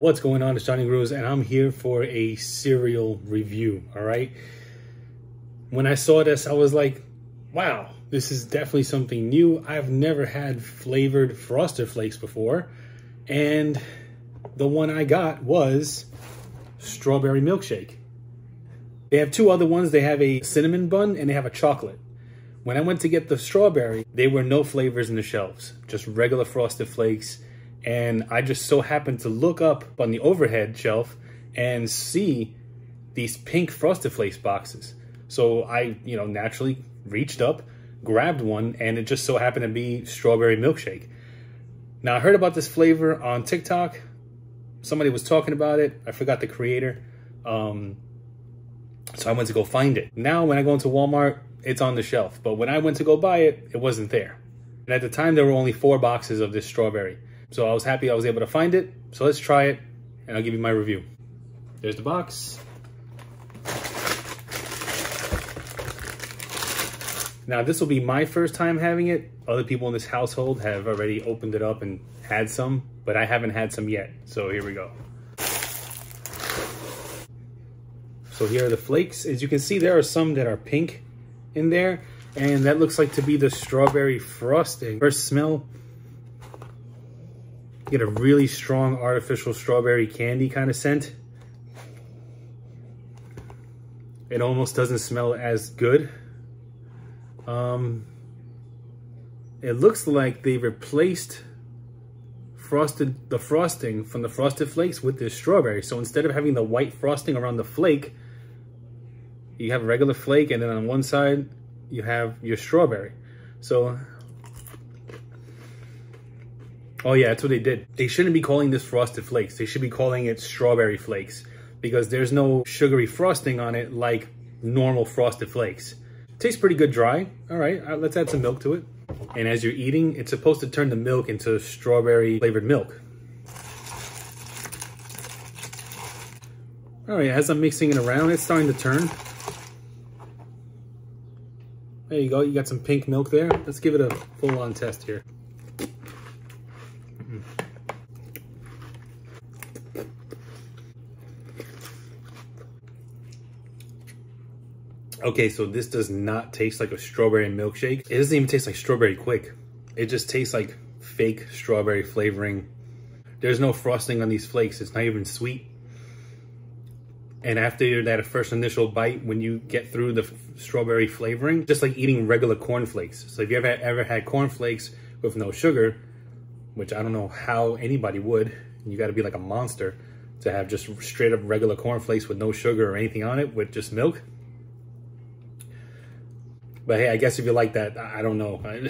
What's going on? It's Jonnie Grooms, and I'm here for a cereal review, all right? When I saw this, I was like, wow, this is definitely something new. I've never had flavored Frosted Flakes before, and the one I got was strawberry milkshake. They have two other ones. They have a cinnamon bun and they have a chocolate. When I went to get the strawberry, there were no flavors in the shelves, just regular Frosted Flakes and I just so happened to look up on the overhead shelf and see these pink Frosted Flakes boxes. So I, you know, naturally reached up, grabbed one, and it just so happened to be strawberry milkshake. Now I heard about this flavor on TikTok. Somebody was talking about it. I forgot the creator. Um, so I went to go find it. Now when I go into Walmart, it's on the shelf. But when I went to go buy it, it wasn't there. And at the time, there were only four boxes of this strawberry. So I was happy I was able to find it. So let's try it and I'll give you my review. There's the box. Now this will be my first time having it. Other people in this household have already opened it up and had some, but I haven't had some yet. So here we go. So here are the flakes. As you can see, there are some that are pink in there, and that looks like to be the strawberry frosting. First smell, get a really strong artificial strawberry candy kind of scent. It almost doesn't smell as good. Um, it looks like they replaced frosted the frosting from the frosted flakes with this strawberry. So instead of having the white frosting around the flake, you have a regular flake and then on one side you have your strawberry. So Oh yeah, that's what they did. They shouldn't be calling this Frosted Flakes. They should be calling it Strawberry Flakes because there's no sugary frosting on it like normal Frosted Flakes. Tastes pretty good dry. All right, uh, let's add some milk to it. And as you're eating, it's supposed to turn the milk into strawberry flavored milk. All right, as I'm mixing it around, it's starting to turn. There you go, you got some pink milk there. Let's give it a full-on test here. Mm-hmm. Okay, so this does not taste like a strawberry milkshake. It doesn't even taste like strawberry Quik. It just tastes like fake strawberry flavoring. There's no frosting on these flakes. It's not even sweet. And after that first initial bite, when you get through the strawberry flavoring, just like eating regular cornflakes. So if you ever ever had cornflakes with no sugar, which I don't know how anybody would, you got to be like a monster to have just straight up regular cornflakes with no sugar or anything on it with just milk. But hey, I guess if you like that, I don't know.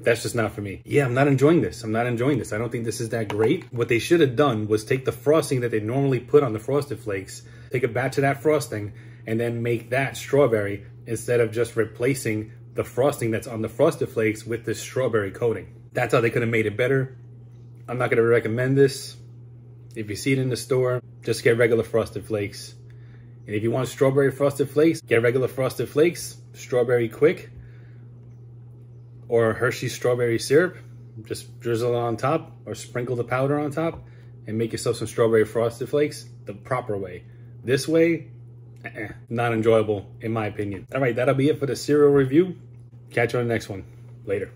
That's just not for me. Yeah, I'm not enjoying this. I'm not enjoying this. I don't think this is that great. What they should have done was take the frosting that they normally put on the Frosted Flakes, take a batch of that frosting, and then make that strawberry instead of just replacing the frosting that's on the Frosted Flakes with this strawberry coating. That's how they could have made it better. I'm not going to recommend this. If you see it in the store, just get regular Frosted Flakes. And if you want strawberry frosted flakes, get regular frosted flakes, strawberry Quik, or Hershey strawberry syrup. Just drizzle it on top or sprinkle the powder on top and make yourself some strawberry frosted flakes the proper way. This way, eh, not enjoyable in my opinion. All right, that'll be it for the cereal review. Catch you on the next one. Later.